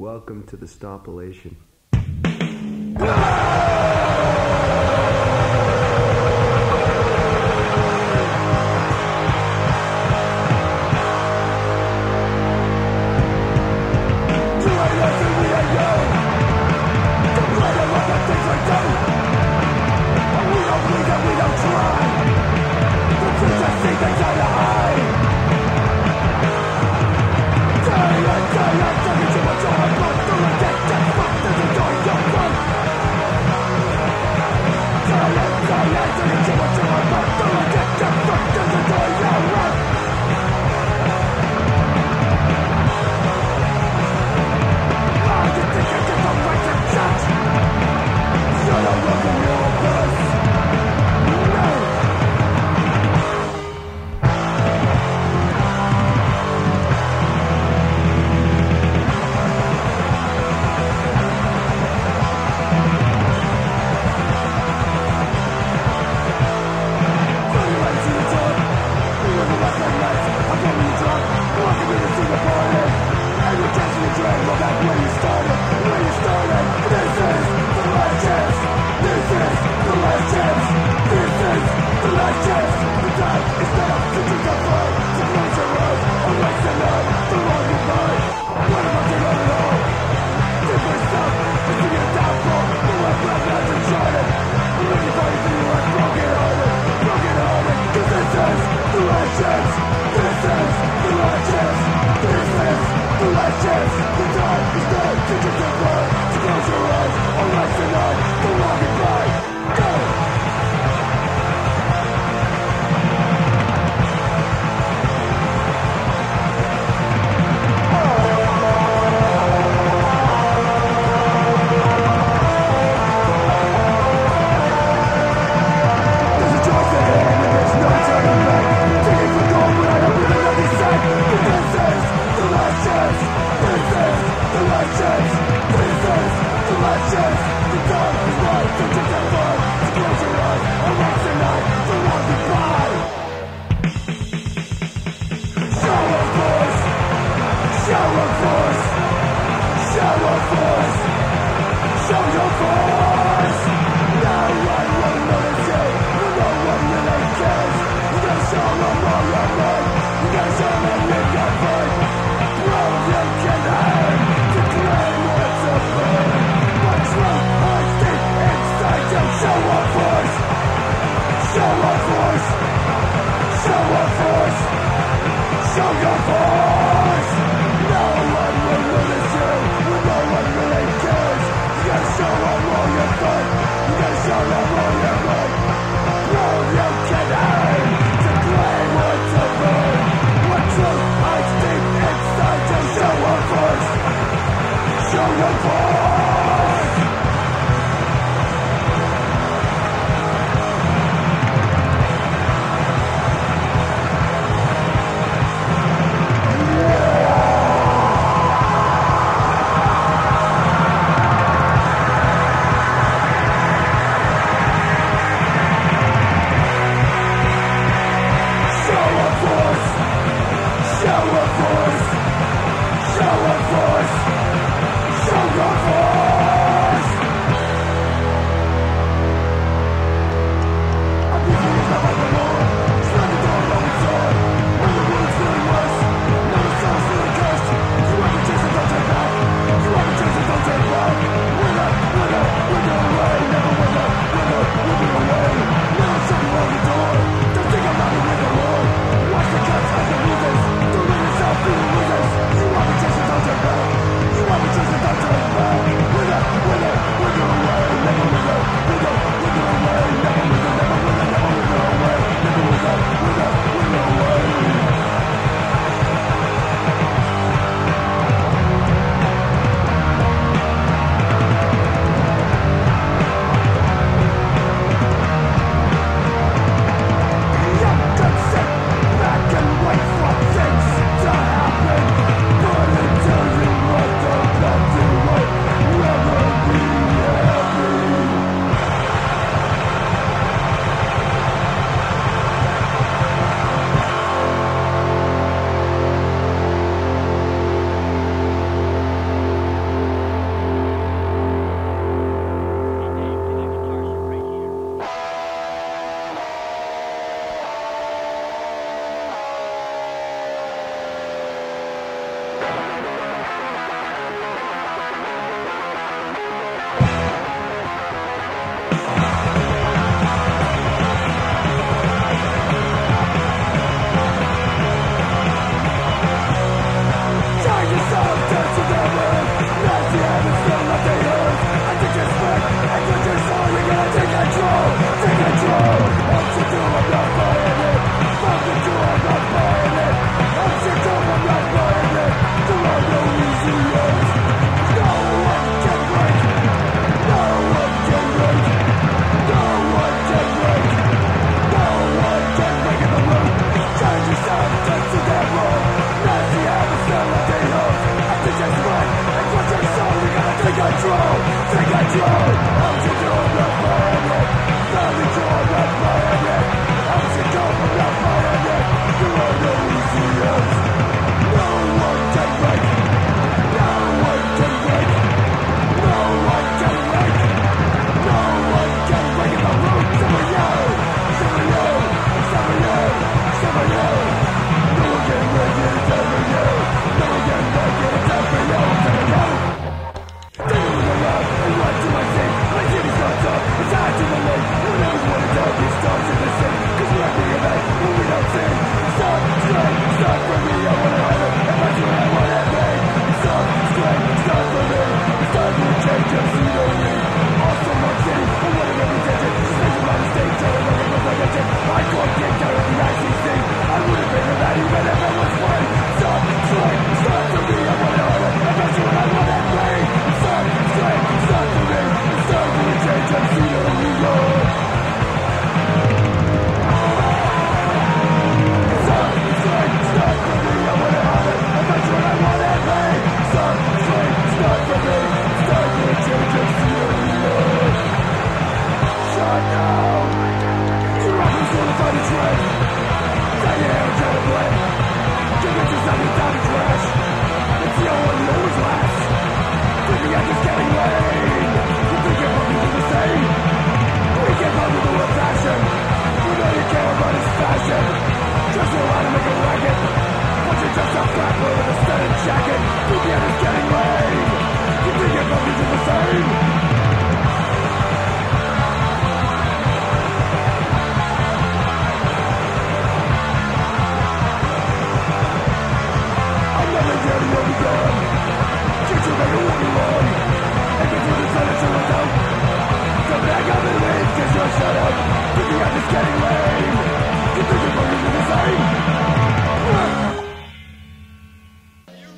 Welcome to the Stomp-I-Lation.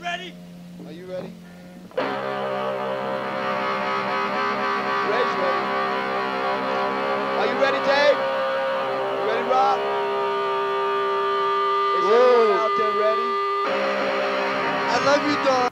ready? Are you ready? Ray's ready. Are you ready, Dave? You ready, Rob? Is Whoa. everyone out there ready? I love you, dog.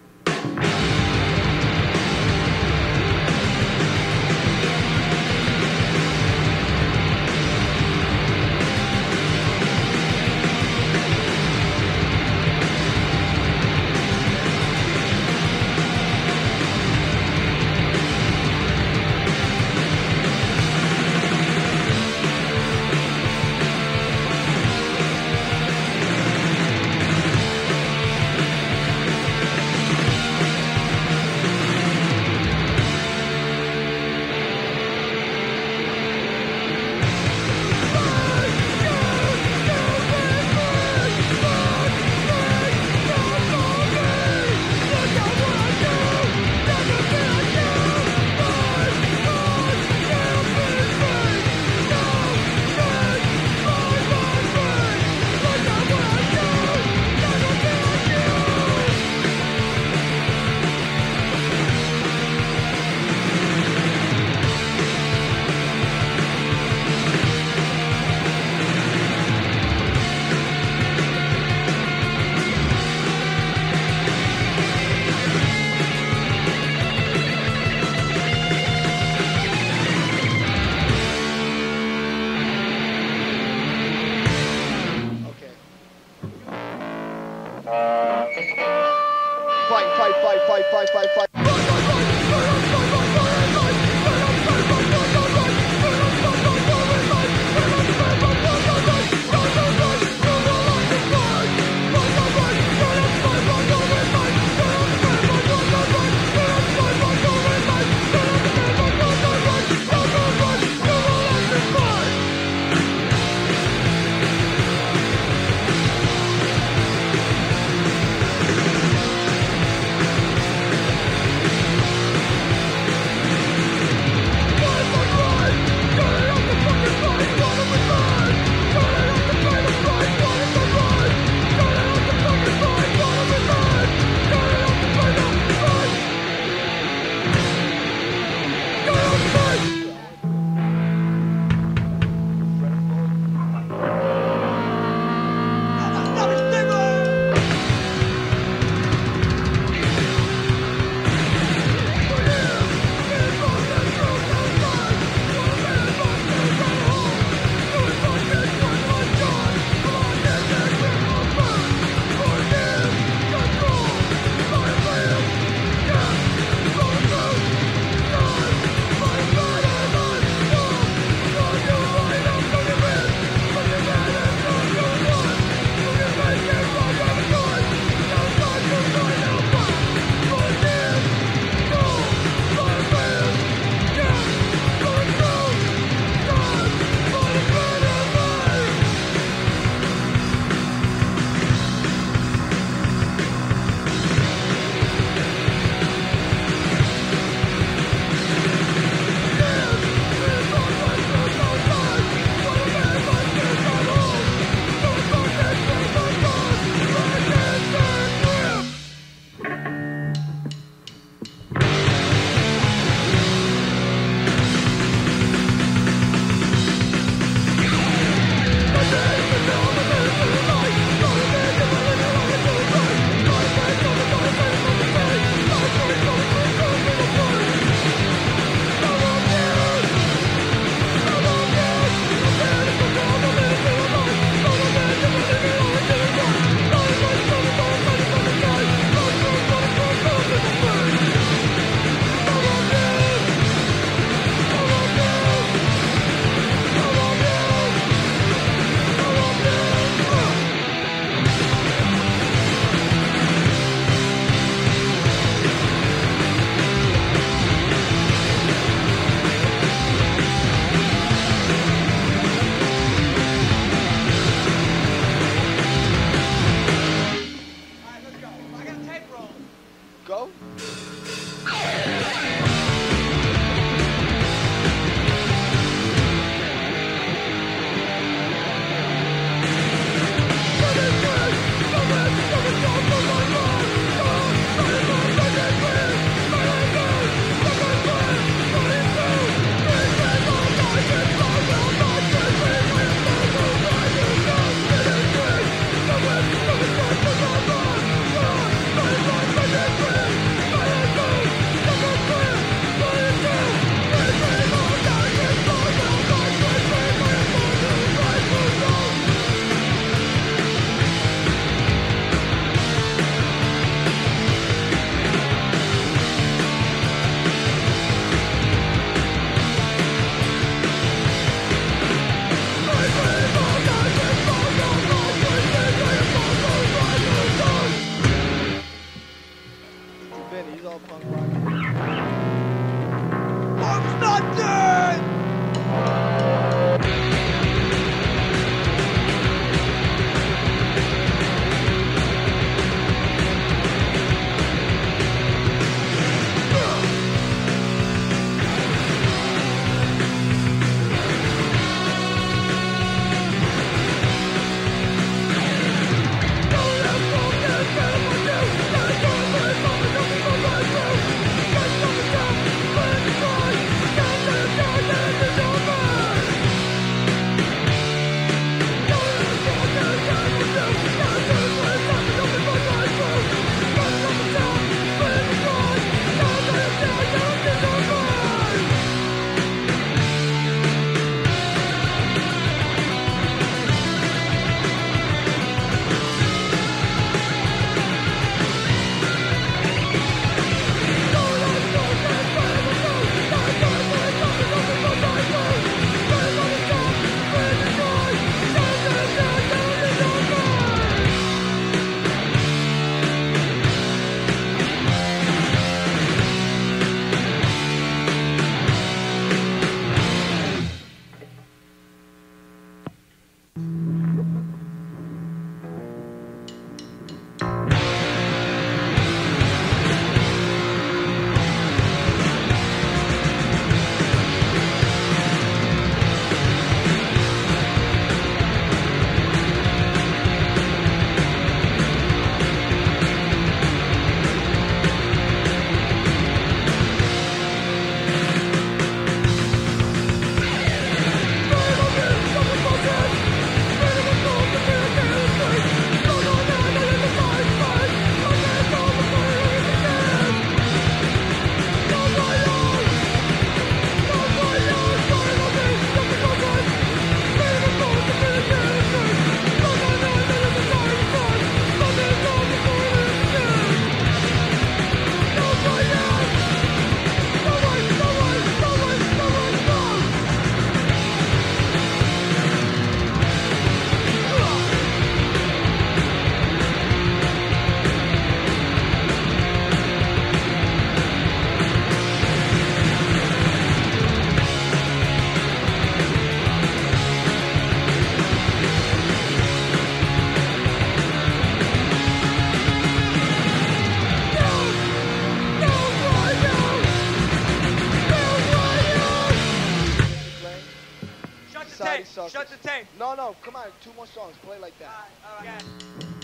No, no, come on, two more songs. Play like that. All right,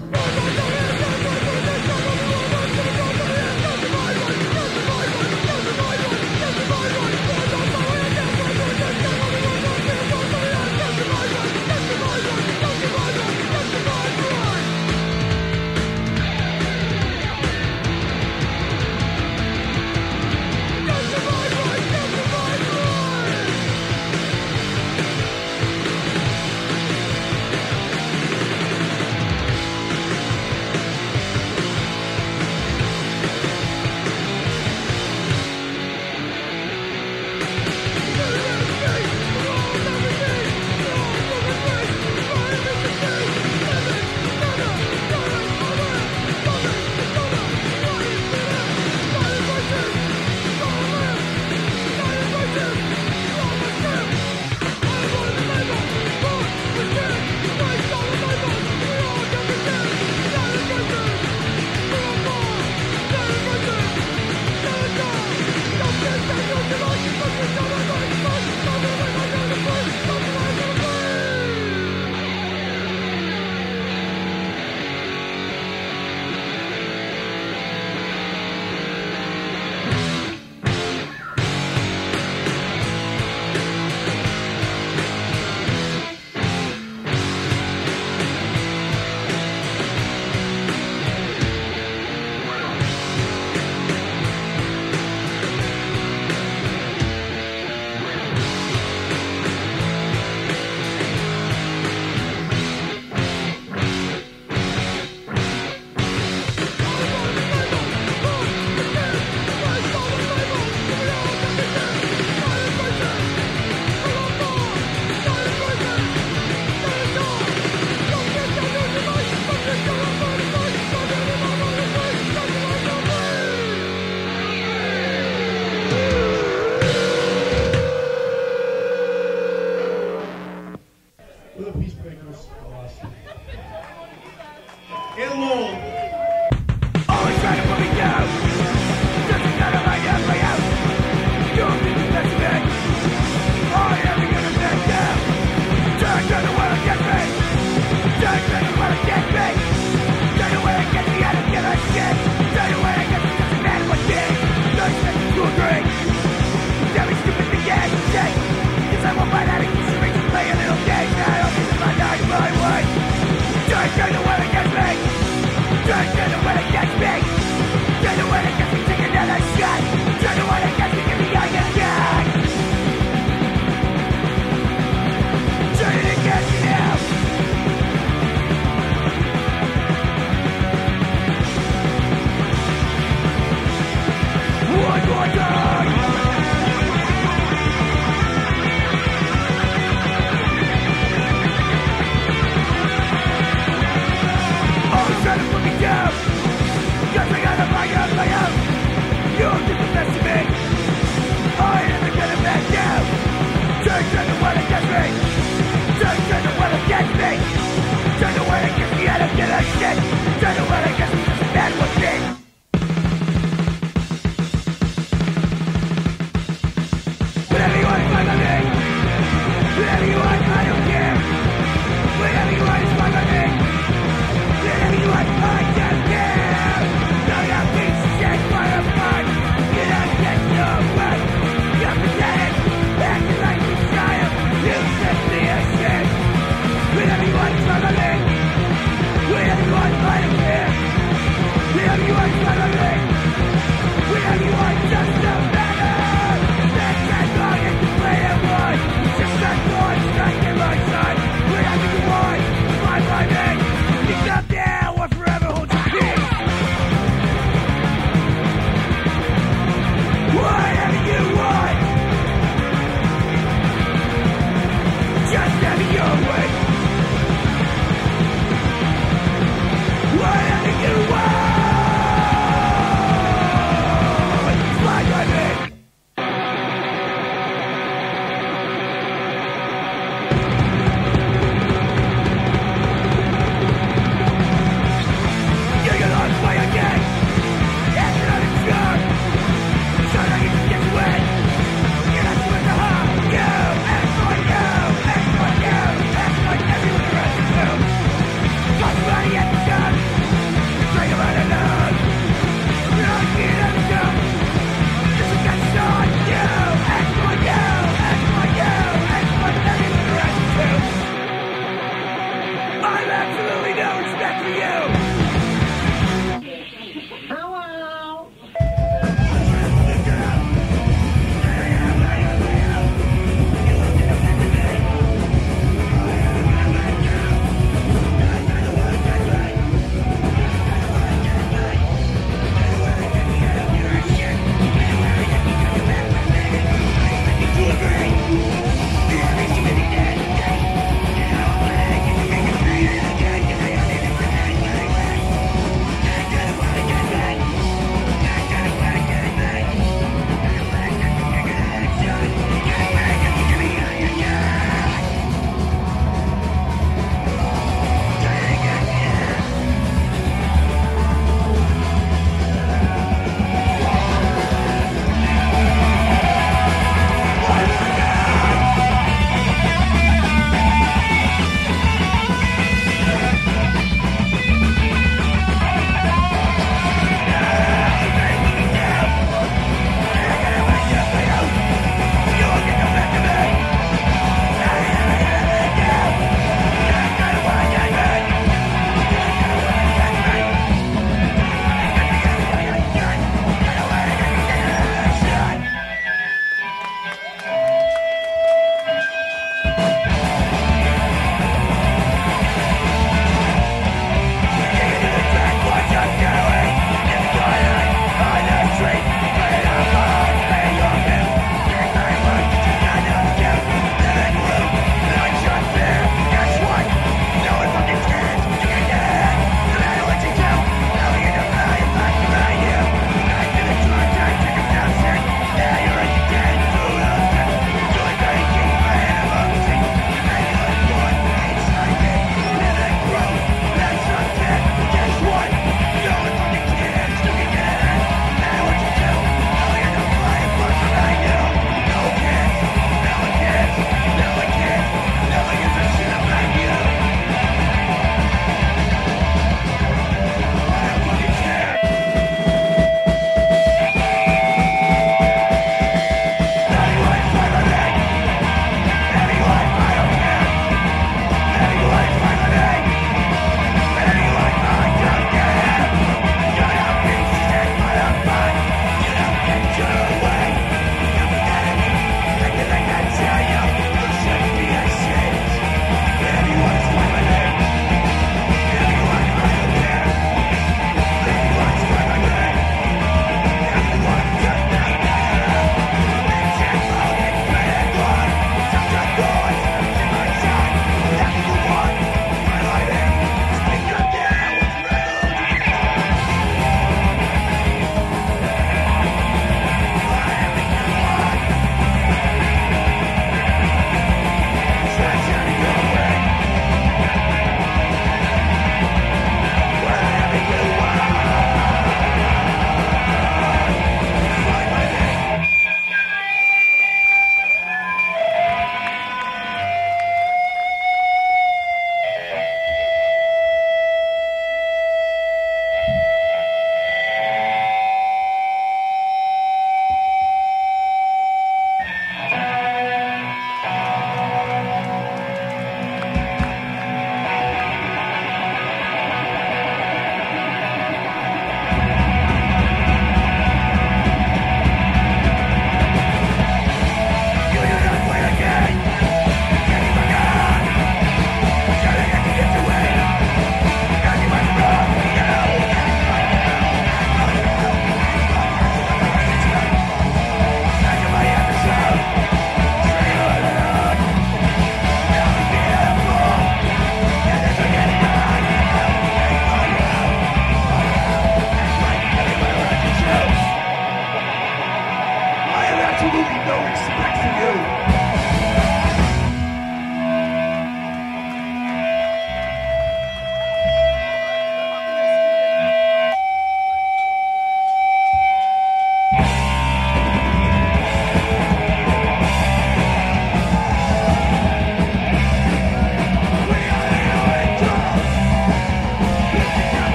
all right. Justify Elon.